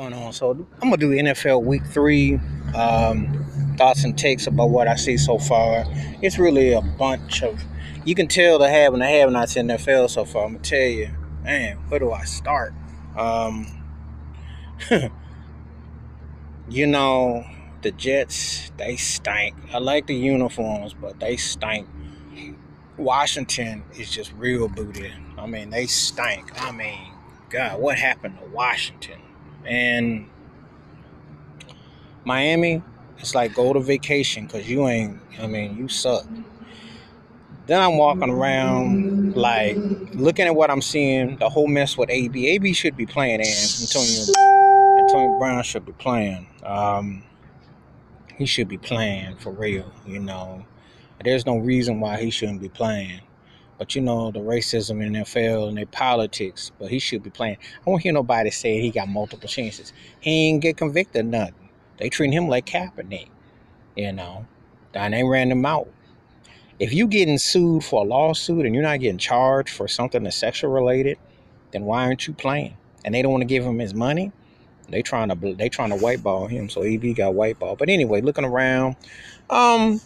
going on. So I'm gonna do NFL Week Three um, thoughts and takes about what I see so far. It's really a bunch of. You can tell the have and the have-nots in NFL so far. I'm gonna tell you, man, where do I start? Um, you know, the Jets they stink. I like the uniforms, but they stink. Washington is just real booty. I mean, they stink. I mean, God, what happened to Washington? And Miami, it's like go to vacation because you ain't, I mean, you suck. Then I'm walking around like looking at what I'm seeing, the whole mess with AB. AB should be playing and Antonio Antonio Brown should be playing. Um, he should be playing for real, you know. There's no reason why he shouldn't be playing. But you know, the racism in the NFL and their politics, but he should be playing. I won't hear nobody say he got multiple chances. He ain't get convicted nothing. They treat him like Kaepernick, you know. And they ran him out. If you getting sued for a lawsuit and you're not getting charged for something that's sexual related, then why aren't you playing? And they don't want to give him his money. They trying to they trying to whiteball him, so AB got whiteball. But anyway, looking around, um,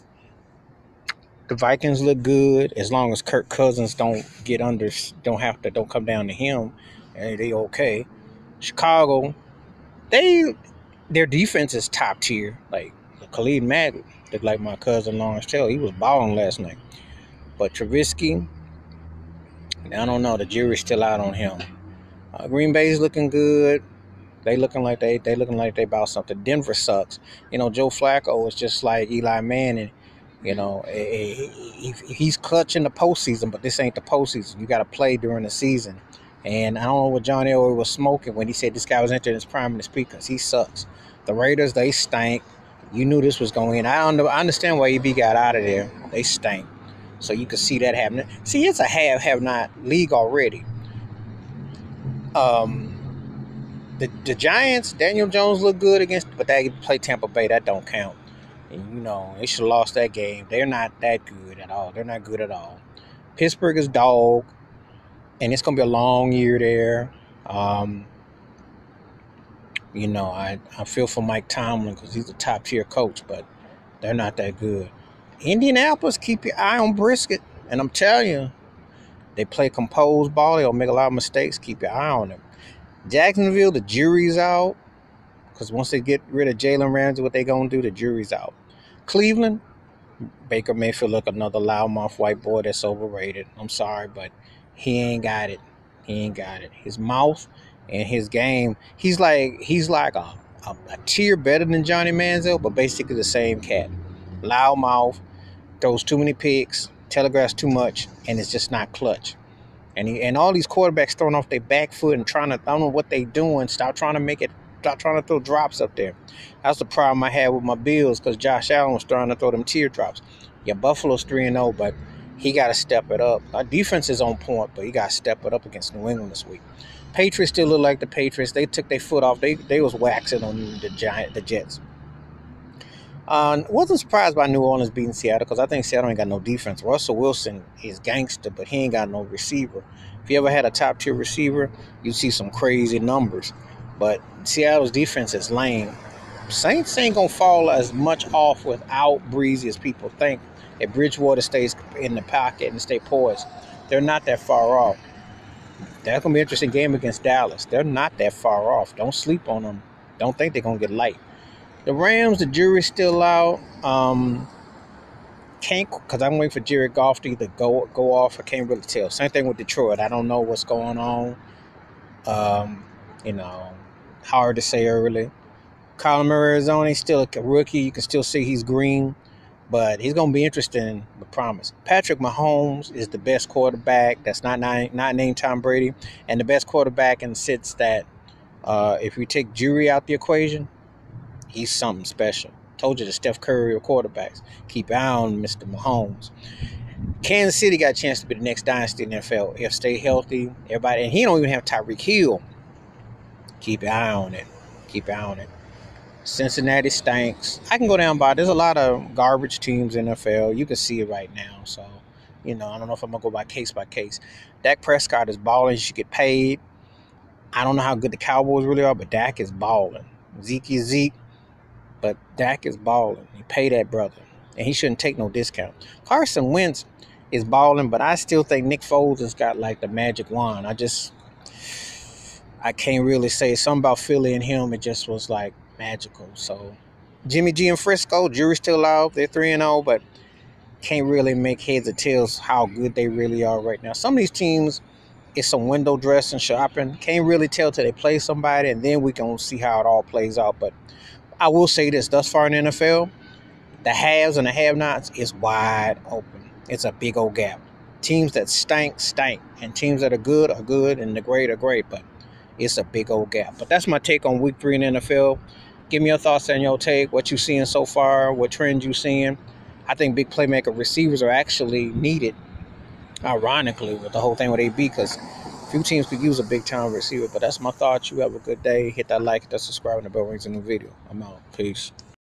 the Vikings look good as long as Kirk Cousins don't get under, don't have to, don't come down to him, and they okay. Chicago, they their defense is top tier. Like Khalil Mack looked like my cousin Lawrence Taylor. He was balling last night. But Trubisky, I don't know. The jury's still out on him. Uh, Green Bay's looking good. They looking like they they looking like they about something. Denver sucks. You know, Joe Flacco is just like Eli Manning you know, eh, eh, he's clutching the postseason, but this ain't the postseason. You got to play during the season. And I don't know what John Elway was smoking when he said this guy was entering his prime in the speakers. He sucks. The Raiders, they stank. You knew this was going in. I don't. I understand why AB got out of there. They stank. So you can see that happening. See, it's a have have not league already. Um, the the Giants, Daniel Jones looked good against, but they play Tampa Bay. That don't count. And you know, they should have lost that game. They're not that good at all. They're not good at all. Pittsburgh is dog, and it's gonna be a long year there. Um, you know, I, I feel for Mike Tomlin because he's a top tier coach, but they're not that good. Indianapolis, keep your eye on Brissett. And I'm telling you, they play composed ball. They'll make a lot of mistakes. Keep your eye on them. Jacksonville, the jury's out. Because once they get rid of Jalen Ramsey, what they to do, the jury's out. Cleveland, Baker Mayfield look another loudmouth white boy that's overrated. I'm sorry, but he ain't got it. He ain't got it. His mouth and his game, he's like he's like a, a, a tier better than Johnny Manziel, but basically the same cat. Loudmouth, throws too many picks, telegraphs too much, and it's just not clutch. And he, and all these quarterbacks throwing off their back foot and trying to I don't know what they doing. Stop trying to make it trying to throw drops up there. That's the problem I had with my Bills because Josh Allen was trying to throw them teardrops. Yeah, Buffalo's 3 0, but he got to step it up. Our defense is on point, but he got to step it up against New England this week. Patriots still look like the Patriots. They took their foot off. They they was waxing on the giant the Jets. Uh, wasn't surprised by New Orleans beating Seattle because I think Seattle ain't got no defense. Russell Wilson is gangster, but he ain't got no receiver. If you ever had a top tier receiver, you'd see some crazy numbers. But Seattle's defense is lame. Saints ain't gonna fall as much off without Breezy as people think. If Bridgewater stays in the pocket and stay poised, they're not that far off. That's gonna be an interesting game against Dallas. They're not that far off. Don't sleep on them. Don't think they're gonna get light. The Rams, the jury's still out. Um, can't because I'm waiting for Jared Goff to either go go off. I can't really tell. Same thing with Detroit. I don't know what's going on. Um, you know, hard to say early. Kyler Murray, Arizona, he's still a rookie. You can still see he's green, but he's going to be interesting. The promise. Patrick Mahomes is the best quarterback. That's not not named Tom Brady, and the best quarterback in sense that uh, if you take jury out the equation, he's something special. Told you the Steph Curry of quarterbacks. Keep eye on Mr. Mahomes. Kansas City got a chance to be the next dynasty in the NFL if stay healthy. Everybody, and he don't even have Tyreek Hill Keep eye on it. Keep eye on it. Cincinnati stinks. I can go down by. There's a lot of garbage teams in NFL. You can see it right now. So, you know, I don't know if I'm gonna go by case by case. Dak Prescott is balling. He should get paid. I don't know how good the Cowboys really are, but Dak is balling. Zeke is Zeke, but Dak is balling. He pay that brother, and he shouldn't take no discount. Carson Wentz is balling, but I still think Nick Foles has got like the magic wand. I just I can't really say something about Philly and him. It just was like magical. So Jimmy G and Frisco, jury's still out. They're three and zero, but can't really make heads or tails how good they really are right now. Some of these teams, it's some window dressing, shopping. Can't really tell till they play somebody, and then we can see how it all plays out. But I will say this: thus far in the NFL, the haves and the have-nots is wide open. It's a big old gap. Teams that stink, stink, and teams that are good are good, and the great are great. But it's a big old gap. But that's my take on Week Three in the NFL. Give me your thoughts on your take. What you seeing so far? What trends you seeing? I think big playmaker receivers are actually needed. Ironically, with the whole thing with AB, because few teams could use a big time receiver. But that's my thoughts. You have a good day. Hit that like, hit that subscribe, and the bell rings a new video. I'm out. Peace.